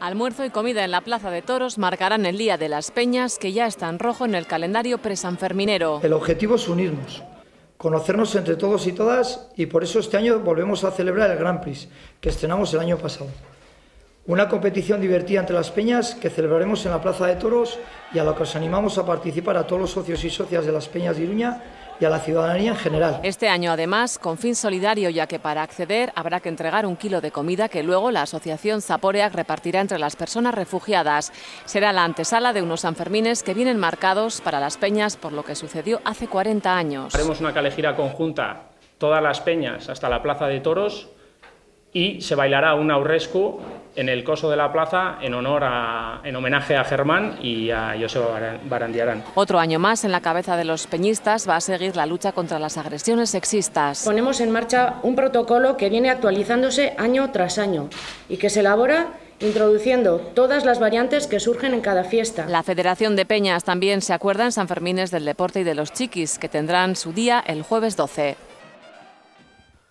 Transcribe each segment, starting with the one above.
Almuerzo y comida en la Plaza de Toros marcarán el Día de las Peñas, que ya está en rojo en el calendario presanferminero. El objetivo es unirnos, conocernos entre todos y todas, y por eso este año volvemos a celebrar el Grand Prix, que estrenamos el año pasado. Una competición divertida entre las peñas que celebraremos en la Plaza de Toros y a la que os animamos a participar a todos los socios y socias de las peñas de Iruña y a la ciudadanía en general. Este año, además, con fin solidario, ya que para acceder habrá que entregar un kilo de comida que luego la asociación Zaporeac repartirá entre las personas refugiadas. Será la antesala de unos Sanfermines que vienen marcados para las peñas por lo que sucedió hace 40 años. Haremos una calejira conjunta, todas las peñas hasta la Plaza de Toros y se bailará un aurrescu en el coso de la plaza en honor a, en homenaje a Germán y a Joseba Barandiarán. Otro año más en la cabeza de los peñistas va a seguir la lucha contra las agresiones sexistas. Ponemos en marcha un protocolo que viene actualizándose año tras año y que se elabora introduciendo todas las variantes que surgen en cada fiesta. La Federación de Peñas también se acuerda en San Fermines del Deporte y de los Chiquis, que tendrán su día el jueves 12.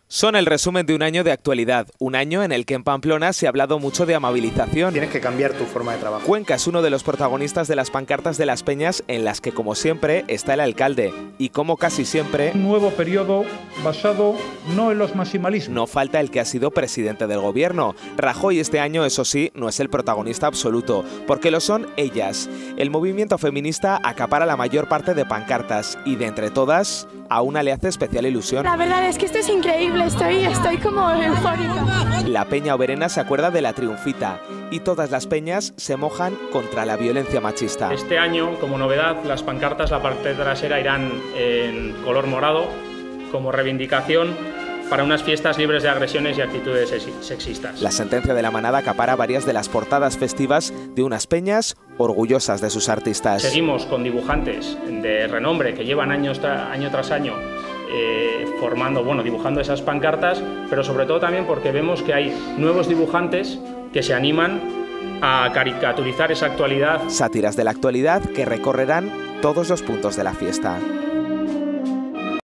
Son el resumen de un año de actualidad, un año en el que en Pamplona se ha hablado mucho de amabilización. Tienes que cambiar tu forma de trabajo. Cuenca es uno de los protagonistas de las pancartas de las peñas en las que como siempre está el alcalde y como casi siempre un nuevo periodo basado no en los maximalismos. No falta el que ha sido presidente del gobierno. Rajoy este año, eso sí, no es el protagonista absoluto, porque lo son ellas. El movimiento feminista acapara la mayor parte de pancartas y de entre todas a una le hace especial ilusión. La verdad es que esto es increíble estoy, estoy como eufórica. La Peña Oberena se acuerda de la triunfita y todas las peñas se mojan contra la violencia machista. Este año, como novedad, las pancartas, la parte trasera irán en color morado como reivindicación para unas fiestas libres de agresiones y actitudes sexistas. La sentencia de la manada acapara varias de las portadas festivas de unas peñas orgullosas de sus artistas. Seguimos con dibujantes de renombre que llevan año tras año eh, formando, bueno, dibujando esas pancartas, pero sobre todo también porque vemos que hay nuevos dibujantes que se animan a caricaturizar esa actualidad. Sátiras de la actualidad que recorrerán todos los puntos de la fiesta.